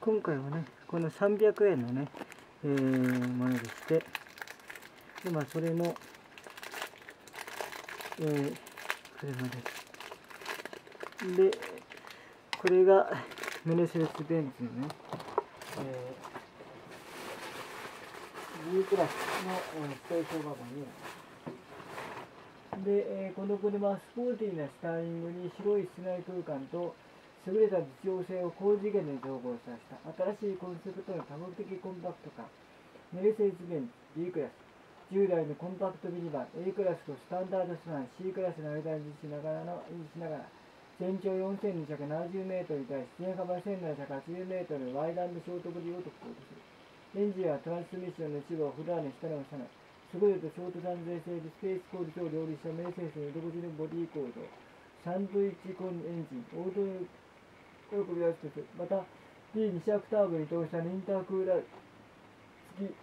今回はねこの300円のね、えー、ものでしてでまあそれの、えー、車ですで。これがメルセデス・ベンツのね、えー、G クラスの、えー、ステーションワゴンに。で、えー、この車はスポーティーなスタイリングに広い室内空間と優れた実用性を高次元で統合させた新しいコンセプトの多目的コンパクト化メルセデス・ベンツ B クラス従来のコンパクトミニバン A クラスとスタンダードスラン C クラスの間にしながらのしながら全長4270メートルに対し全幅1780メートルのワイドショートボディを特徴とする。エンジンはトランスミッションの一部を普段に下に押さない優れたショート断税性でスペースコールと両立したメルセデスの独自のボディコード、サンドイッチコンエンジン、オートこれを組み合わせてまた B200 ターボに搭載のインタークーラー付き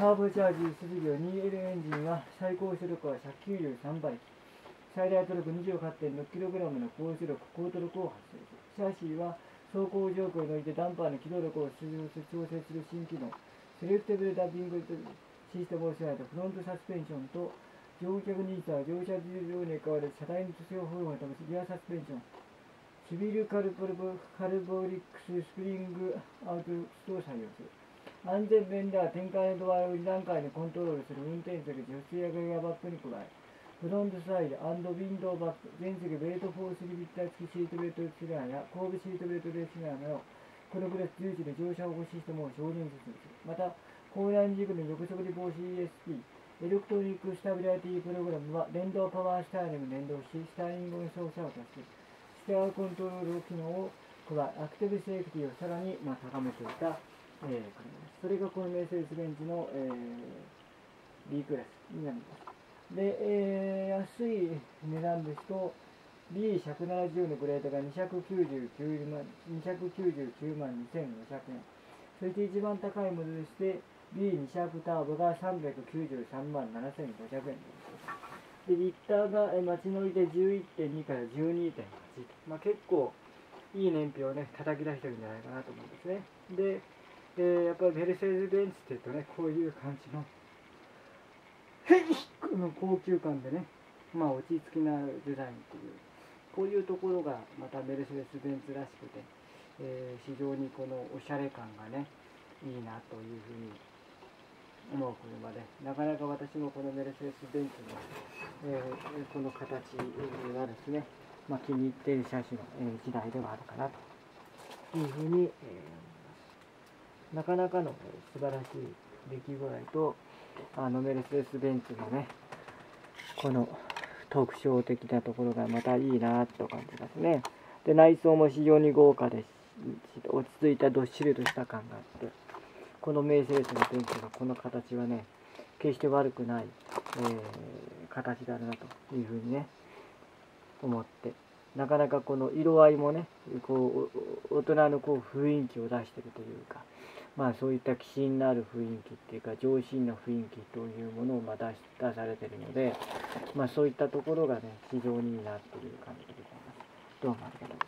ターボチャージ設備を 2L エンジンは最高出力は193馬力、最大トルク 28.6kg の高出力、高トルクを発生する。シャーシーは走行状況においてダンパーの機動力を調整する新機能、セレクティブルダビングシステムを備えたフロントサスペンションと乗客ニーズは乗車事情に変わる車体の塗装フォームのためリアサスペンション。シビルカルボカルボリックススプリングアウトストを採用する。安全面では展開の度合いを2段階でコントロールする。運転席助手やエアバッグに加えフロントサイドウィンドウバック全席ベルトフォースリビッター付きシートベルトシガーや後部シートベルトレーシガーなどこのクラス11の乗車保護システムを承認する。また高難軸の横速で防止 ESP、エレクトリックスタビラティプログラムは電動パワースタイリング連動し、スタイリングの操作を足し、ステアコントロール機能を加え、アクティブセーフティをさらに、ま、高めていた、えー、車です。それがこのメーセデス・ベンツの、えー、B クラスになります。で、えー、安い値段ですと、B170 のグレードが299万 ,299 万2500円。そして一番高いものでして、B200 ターボが393万7500円です。で、リッターが街乗りで11.2から12.8。まあ、結構いい燃費をね、叩き出してるんじゃないかなと思うんですね。で、えー、やっぱりメルセデス・ベンツって言うとね、こういう感じの、へいこの高級感でね、まあ落ち着きなデザインっていう、こういうところがまたメルセデス・ベンツらしくて、えー、非常にこのおしゃれ感がね、いいなというふうに思う車で。なかなか私もこのメルセデス・ベンツの、えー、この形がですね、まあ、気に入っている車種の、えー、時代ではあるかなというふうに、えー、なかなかの、素晴らしい出来具合とあのメルセデス・ベンツのねこの特徴的なところがまたいいなと感じますね。で内装も非常に豪華です落ち着いたどっしりとした感があって。このメイセレスのベンツがこの形はね決して悪くない、えー、形だなというふうにね思ってなかなかこの色合いもねこう大人のこう雰囲気を出してるというかまあそういった気品のある雰囲気っていうか上品な雰囲気というものをま出し出されてるのでまあそういったところがね非常にいいなっていう感じでございます。どうもありがとう